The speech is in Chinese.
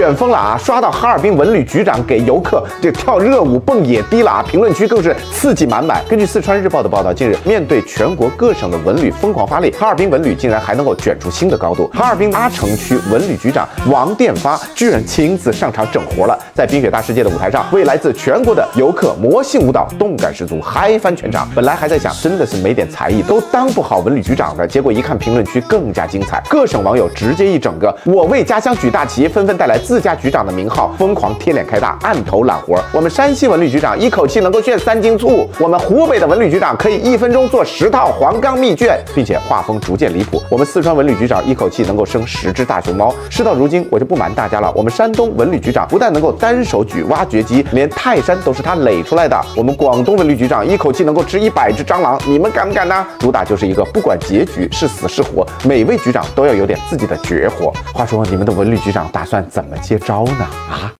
卷疯了啊！刷到哈尔滨文旅局长给游客这跳热舞蹦野迪了啊！评论区更是刺激满满。根据四川日报的报道，近日面对全国各省的文旅疯狂发力，哈尔滨文旅竟然还能够卷出新的高度。哈尔滨阿城区文旅局长王殿发居然亲自上场整活了，在冰雪大世界的舞台上，为来自全国的游客魔性舞蹈，动感十足，嗨翻全场。本来还在想，真的是没点才艺都当不好文旅局长的，结果一看评论区更加精彩，各省网友直接一整个“我为家乡举大旗”，纷纷带来自家局长的名号，疯狂贴脸开大，按头揽活。我们山西文旅局长一口气能够炫三斤醋，我们湖北的文旅局长可以一分钟做十套黄冈密卷，并且画风逐渐离谱。我们四川文旅局长一口气能够生十只大熊猫。事到如今，我就不瞒大家了，我们山东文旅局长不但能够单手举挖掘机，连泰山都是他垒出来的。我们广东文旅局长一口气能够吃一百只蟑螂，你们敢不敢呢？主打就是一个不管结局是死是活，每位局长都要有点自己的绝活。话说，你们的文旅局长打算怎么接招呢？啊？